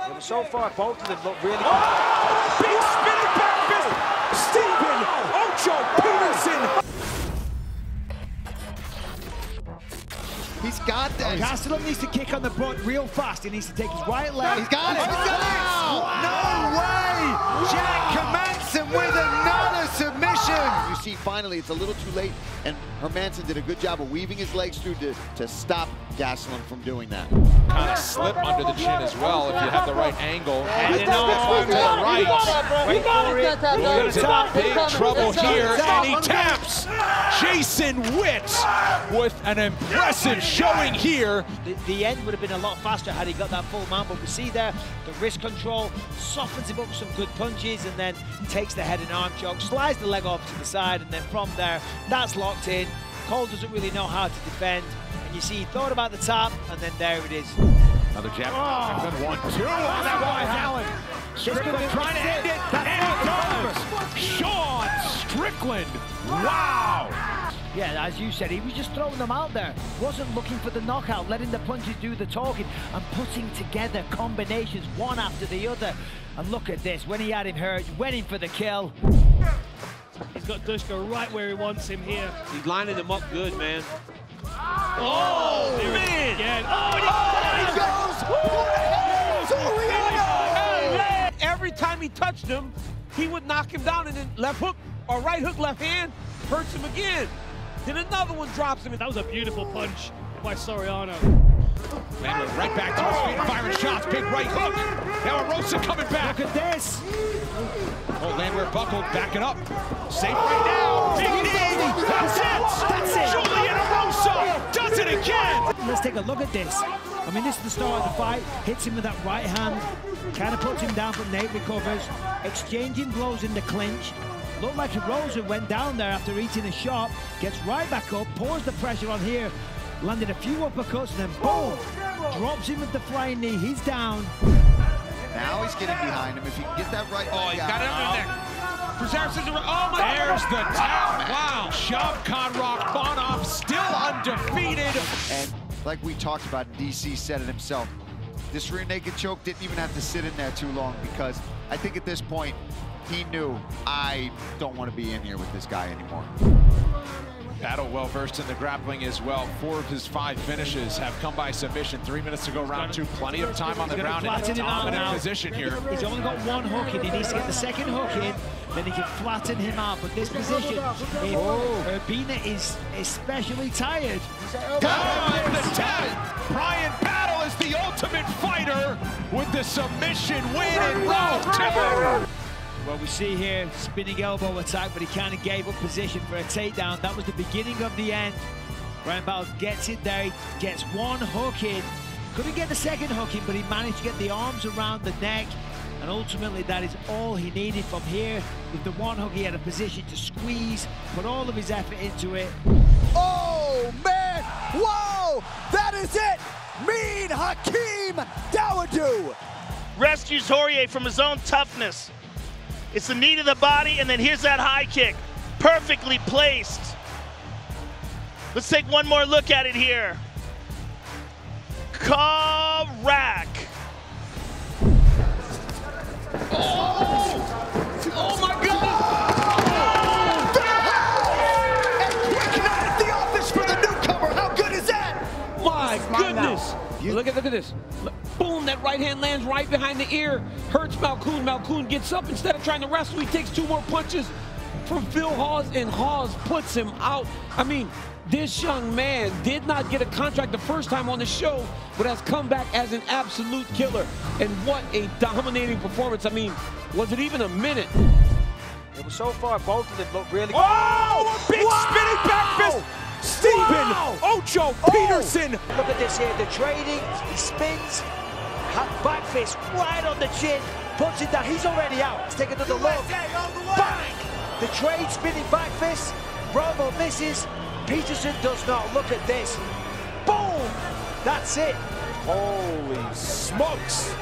Yeah, so far, both of them look really oh, good. Oh, big spinning back fist. Steven Ocho Peterson. He's got this. Oh, Gastelum needs to kick on the butt real fast. He needs to take his right leg. He's got it. He's got it. No way. Jack Hermansson with another submission. You see, finally, it's a little too late, and Hermansson did a good job of weaving his legs through to, to stop Gastelum from doing that. Kind of slip under the chin as well if you have the right angle. And And no, to the right. Wait for it. He's in big trouble here, and he taps Jason Witt with an impressive showing here. The, the end would have been a lot faster had he got that full mount, but we see there the wrist control softens him up with some good punches and then takes the head and arm choke, slides the leg off to the side, and then from there, that's locked in. Cole doesn't really know how to defend, and you see he thought about the tap, and then there it is. Another jab. Oh. Good one, two on oh, that right hand. Strickland trying to end it, and he does. Sean Strickland. Wow. Yeah, as you said, he was just throwing them out there. Wasn't looking for the knockout, letting the punches do the talking and putting together combinations one after the other. And look at this, when he had him hurt, went in for the kill. He's got Dushka right where he wants him here. He's lining them up good, man. Oh, oh man! Again. Oh, Every time he touched him, he would knock him down and then left hook or right hook left hand hurts him again. Then another one drops him. that was a beautiful punch by Soriano. Landwehr right back to his feet, firing shots, big right hook. Now Erosa coming back. Look at this. Oh, Landwehr buckled, backing up. Safe right now. Big knee. That's it. That's it. Julian Erosa does it again. Let's take a look at this. I mean, this is the start of the fight. Hits him with that right hand. Kind of puts him down, but Nate recovers. Exchanging blows in the clinch. Looked like Rosa went down there after eating a shot. Gets right back up, pours the pressure on here. Landed a few uppercuts, and then boom! Drops him with the flying knee. He's down. Now he's getting behind him. If he can get that right Oh, leg he's out. got it under the neck. Preserves his. Oh my There's the tap. Wow. Shavkat Rakhmonov still undefeated. And like we talked about, DC said it himself. This rear naked choke didn't even have to sit in there too long because I think at this point he knew I don't want to be in here with this guy anymore. Battle well versed in the grappling as well. Four of his five finishes have come by submission. Three minutes to go, round two. Plenty of time on the He's gonna ground in a out dominant position here. He's only got one hook in. He needs to get the second hook in, then he can flatten him out. But this position, if oh. Urbina is especially tired, Down with the tap. Bryan Battle is the ultimate fighter with the submission win in round two. Well, we see here spinning elbow attack, but he kind of gave up position for a takedown. That was the beginning of the end. Bryan Battle gets it there, he gets one hook in. Couldn't get the second hook in, but he managed to get the arms around the neck. And ultimately, that is all he needed from here. With the one hook, he had a position to squeeze, put all of his effort into it. Oh man! Whoa! That is it! Mean Hakeem Dawodu! rescues Poirier from his own toughness. It's the knee to the body, and then here's that high kick. Perfectly placed. Let's take one more look at it here. Karak. Oh goodness! Look at look at this. Look, Boom! That right hand lands right behind the ear. Hurts Malkoun. Malkoun gets up instead of trying to wrestle. He takes two more punches from Phil Hawes, and Hawes puts him out. I mean, this young man did not get a contract the first time on the show, but has come back as an absolute killer. And what a dominating performance! I mean, was it even a minute? It was so far, both of them look really good. Oh, a big spinning back fist. Steven Ocho oh! Peterson. Look at this here, the trading, he spins, back fist right on the chin, puts it down, he's already out. Let's take another look. Bang! The trade spinning back fist, Bravo misses, Peterson does not. Look at this. Boom! That's it. Holy smokes.